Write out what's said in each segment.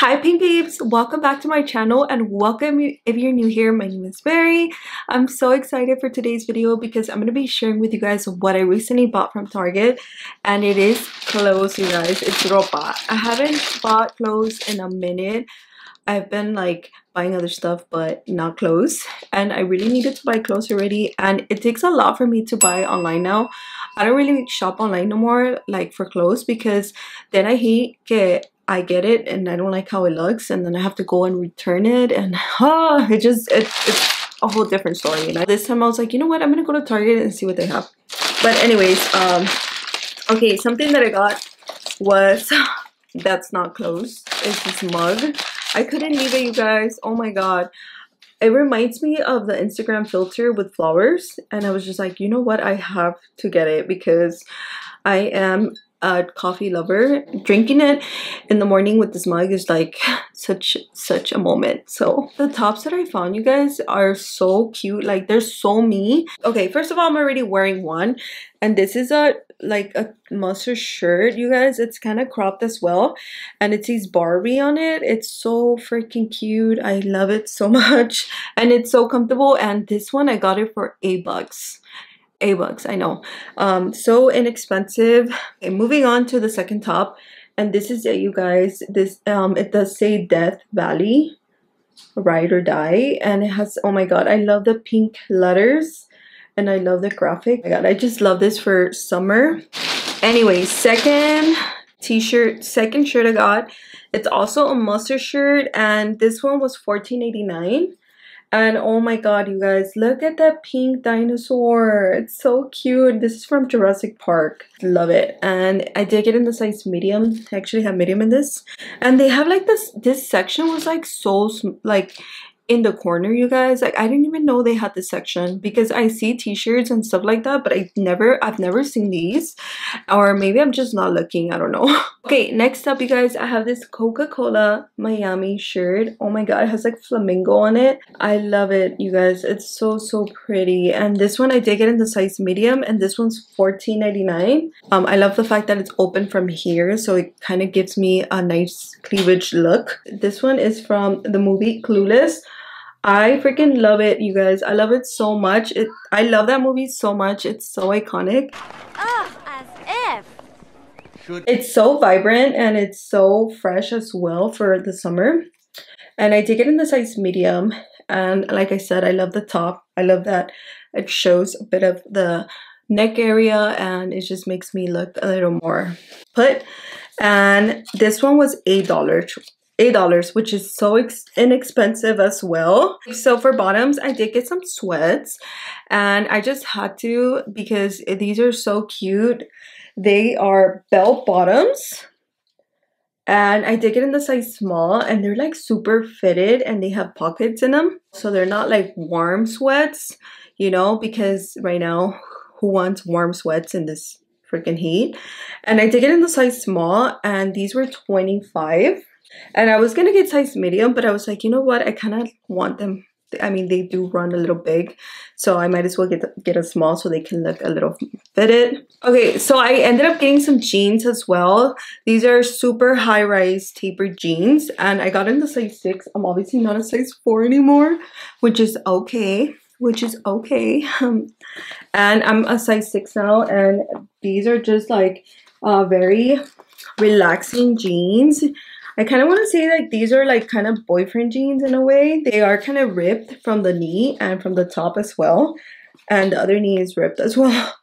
Hi Pink Peeps! Welcome back to my channel and welcome if you're new here. My name is Mary. I'm so excited for today's video because I'm going to be sharing with you guys what I recently bought from Target and it is clothes you guys. It's ropa. I haven't bought clothes in a minute. I've been like buying other stuff but not clothes and I really needed to buy clothes already and it takes a lot for me to buy online now. I don't really shop online no more like for clothes because then I hate get I get it and I don't like how it looks and then I have to go and return it and ah, it just it, it's a whole different story know? This time I was like you know what? I'm gonna go to Target and see what they have. But anyways um okay something that I got was that's not close. It's this mug. I couldn't leave it you guys. Oh my god. It reminds me of the Instagram filter with flowers and I was just like you know what? I have to get it because I am a coffee lover drinking it in the morning with this mug is like such such a moment. So the tops that i found you guys are so cute. Like they're so me. Okay first of all i'm already wearing one and this is a like a mustard shirt you guys. It's kind of cropped as well and it says barbie on it. It's so freaking cute. I love it so much and it's so comfortable and this one i got it for eight bucks a bucks, I know. Um, so inexpensive. Okay, moving on to the second top. And this is it, you guys. This um, It does say Death Valley. Ride or Die. And it has, oh my god, I love the pink letters. And I love the graphic. Oh my god, I just love this for summer. Anyway, second t-shirt, second shirt I got. It's also a mustard shirt. And this one was $14.89. And oh my god, you guys, look at that pink dinosaur. It's so cute. This is from Jurassic Park. Love it. And I did get in the size medium. I actually have medium in this. And they have like this, this section was like so, like in the corner you guys. Like i didn't even know they had this section because i see t-shirts and stuff like that but i never i've never seen these. Or maybe i'm just not looking i don't know. Okay next up you guys i have this coca-cola miami shirt. Oh my god it has like flamingo on it. I love it you guys. It's so so pretty. And this one i did get in the size medium and this one's 14.99 um i love the fact that it's open from here so it kind of gives me a nice cleavage look. This one is from the movie clueless I freaking love it, you guys. I love it so much. It I love that movie so much. It's so iconic. Ugh, as if. Should it's so vibrant and it's so fresh as well for the summer. And I did it in the size medium. And like I said, I love the top. I love that it shows a bit of the neck area and it just makes me look a little more put. And this one was $8 $8, which is so inexpensive as well. So for bottoms, I did get some sweats and I just had to because these are so cute. They are belt bottoms and I did get in the size small and they're like super fitted and they have pockets in them. So they're not like warm sweats, you know, because right now who wants warm sweats in this freaking heat? And I did get in the size small and these were 25 and I was gonna get size medium, but I was like, you know what? I kind of want them. I mean, they do run a little big, so I might as well get get a small so they can look a little fitted. Okay, so I ended up getting some jeans as well. These are super high rise tapered jeans, and I got in the size six. I'm obviously not a size four anymore, which is okay. Which is okay. and I'm a size six now, and these are just like uh, very relaxing jeans I kind of want to say like these are like kind of boyfriend jeans in a way. They are kind of ripped from the knee and from the top as well. And the other knee is ripped as well.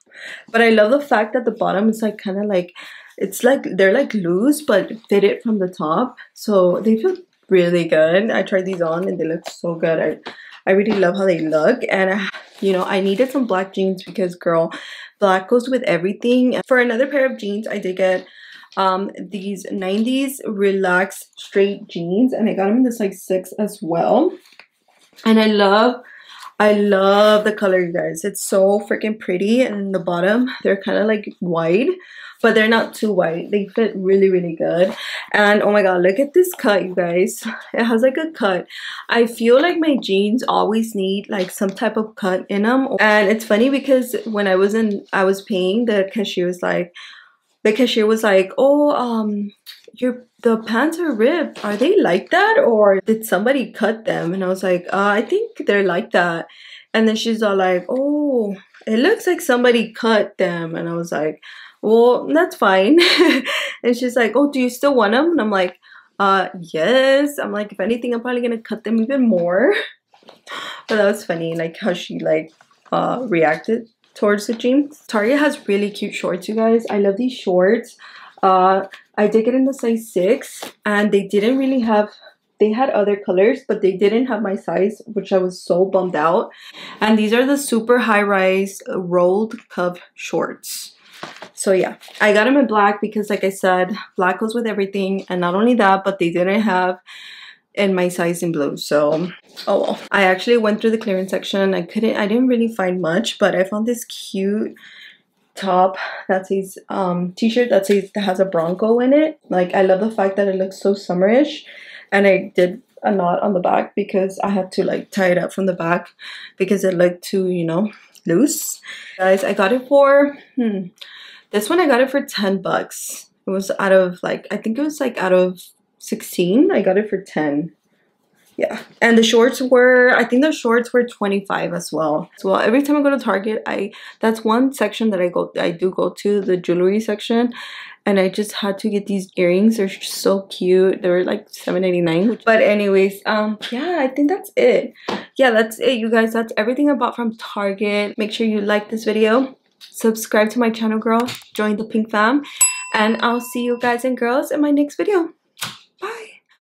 But I love the fact that the bottom is like kind of like, it's like, they're like loose but fitted from the top. So they feel really good. I tried these on and they look so good. I, I really love how they look. And, you know, I needed some black jeans because, girl, black goes with everything. For another pair of jeans, I did get um these 90s relaxed straight jeans and I got them in the size 6 as well. And I love I love the color, you guys. It's so freaking pretty. And the bottom, they're kind of like wide. but they're not too white. They fit really, really good. And oh my god, look at this cut, you guys. It has like a cut. I feel like my jeans always need like some type of cut in them. And it's funny because when I was in, I was paying, the cashier was like, the cashier was like, oh, um, your the pants are ripped. Are they like that or did somebody cut them? And I was like, uh, I think they're like that. And then she's all like, oh, it looks like somebody cut them. And I was like, well, that's fine. and she's like, oh, do you still want them? And I'm like, uh, yes. I'm like, if anything, I'm probably gonna cut them even more. but that was funny, like how she like uh reacted towards the jeans. Target has really cute shorts, you guys. I love these shorts. Uh, I did get in the size 6 and they didn't really have they had other colors but they didn't have my size which I was so bummed out and these are the super high rise rolled cuff shorts so yeah I got them in black because like I said black goes with everything and not only that but they didn't have in my size in blue so oh well. I actually went through the clearance section. And I couldn't I didn't really find much but I found this cute top that says um t-shirt that says that has a bronco in it. Like i love the fact that it looks so summerish and i did a knot on the back because i had to like tie it up from the back because it looked too you know loose. Guys i got it for hmm this one i got it for 10 bucks. It was out of like i think it was like out of 16 i got it for 10 yeah. And the shorts were i think the shorts were 25 as well. So well every time i go to target i that's one section that i go i do go to the jewelry section. And i just had to get these earrings. They're so cute. They were like 7.89 but anyways um yeah i think that's it. Yeah that's it you guys. That's everything i bought from target. Make sure you like this video. Subscribe to my channel girl. Join the pink fam. And i'll see you guys and girls in my next video